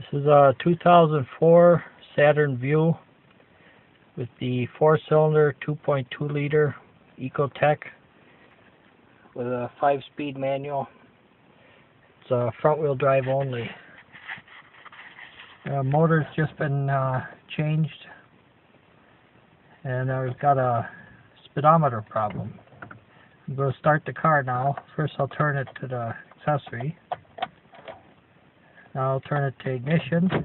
This is a 2004 Saturn Vue with the four-cylinder 2.2 liter Ecotec with a five-speed manual. It's a front-wheel drive only. Uh, motor's just been uh, changed and I've got a speedometer problem. I'm going to start the car now. First I'll turn it to the accessory. Now I'll turn it to ignition. See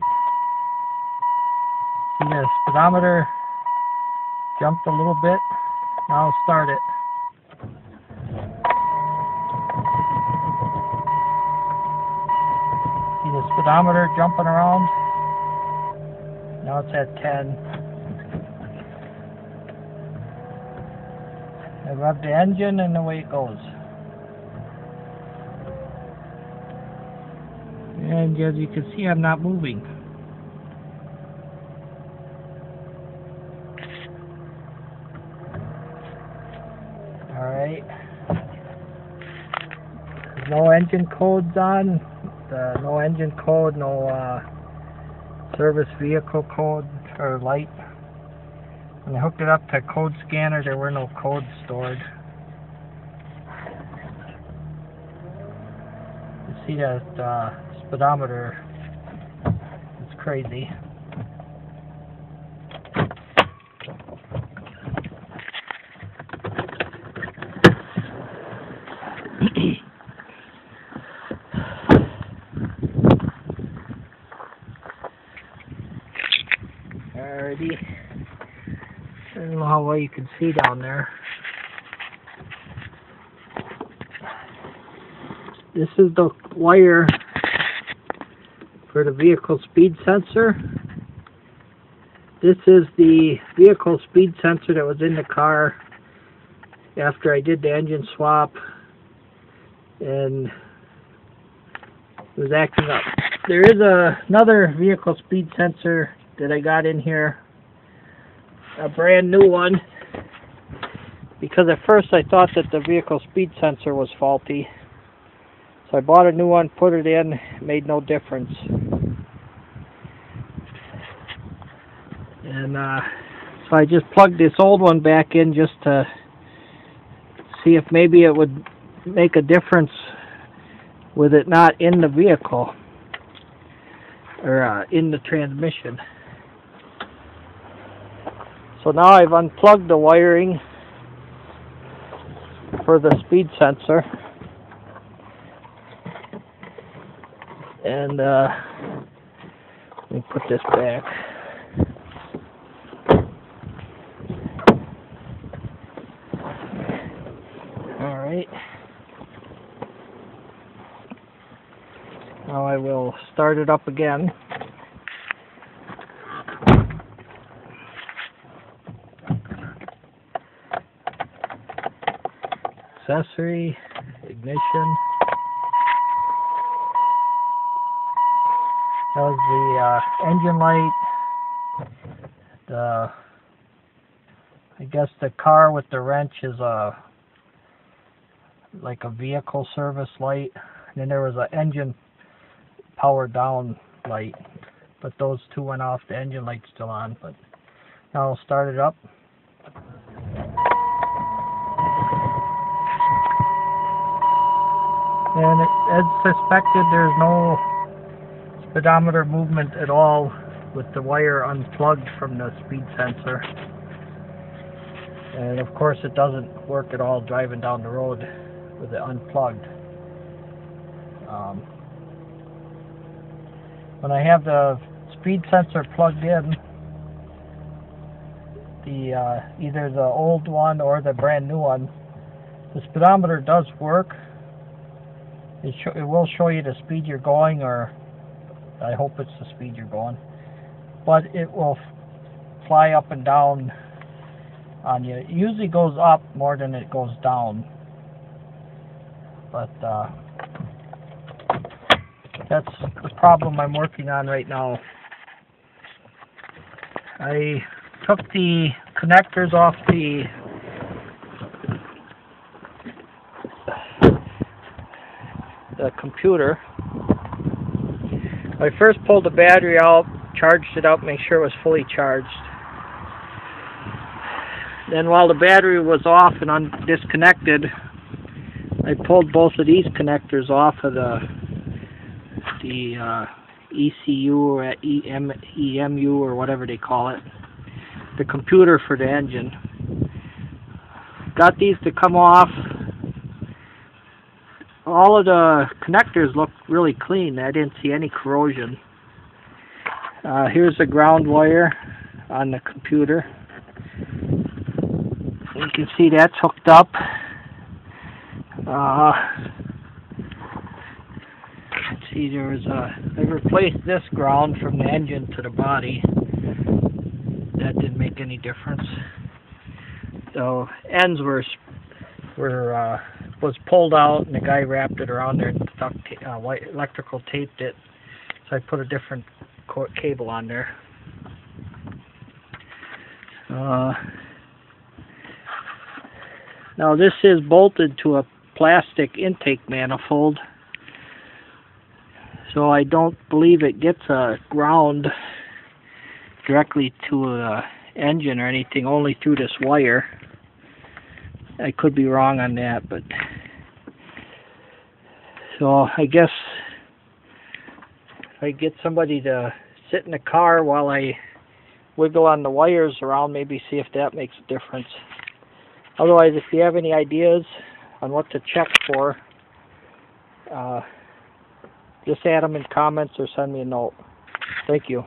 the speedometer jumped a little bit. Now I'll start it. See the speedometer jumping around? Now it's at 10. I rev the engine and away it goes. And as you can see, I'm not moving. Alright. No engine codes on. Uh, no engine code, no uh, service vehicle code or light. When I hooked it up to code scanner, there were no codes stored. See that uh, speedometer is crazy. Alrighty. I don't know how well you can see down there. This is the wire for the vehicle speed sensor. This is the vehicle speed sensor that was in the car after I did the engine swap and it was acting up. There is a, another vehicle speed sensor that I got in here, a brand new one, because at first I thought that the vehicle speed sensor was faulty. So I bought a new one, put it in, made no difference. And uh, so I just plugged this old one back in just to see if maybe it would make a difference with it not in the vehicle or uh, in the transmission. So now I've unplugged the wiring for the speed sensor. And uh, let me put this back. Now I will start it up again. Accessory, ignition. That was the uh, engine light. The I guess the car with the wrench is a like a vehicle service light. And then there was an engine power down light. But those two went off. The engine light's still on. But now I'll start it up. And it, as suspected, there's no speedometer movement at all with the wire unplugged from the speed sensor. And of course it doesn't work at all driving down the road with it unplugged. Um, when I have the speed sensor plugged in, the uh, either the old one or the brand new one, the speedometer does work. It, it will show you the speed you're going, or I hope it's the speed you're going. But it will fly up and down on you. It usually goes up more than it goes down. But uh, that's the problem I'm working on right now. I took the connectors off the the computer I first pulled the battery out, charged it up, make sure it was fully charged. Then while the battery was off and disconnected, I pulled both of these connectors off of the the uh, ECU or EM, EMU or whatever they call it, the computer for the engine. Got these to come off. All of the connectors look really clean. I didn't see any corrosion. Uh, here's the ground wire on the computer. You can see that's hooked up. Uh, see, there was a. I replaced this ground from the engine to the body. That didn't make any difference. So ends were were uh, was pulled out, and the guy wrapped it around there and stuck ta- uh, white electrical taped it. So I put a different cable on there. Uh, now this is bolted to a plastic intake manifold, so I don't believe it gets a ground directly to a engine or anything, only through this wire. I could be wrong on that, but so I guess if I get somebody to sit in the car while I wiggle on the wires around, maybe see if that makes a difference. Otherwise, if you have any ideas on what to check for, uh, just add them in comments or send me a note. Thank you.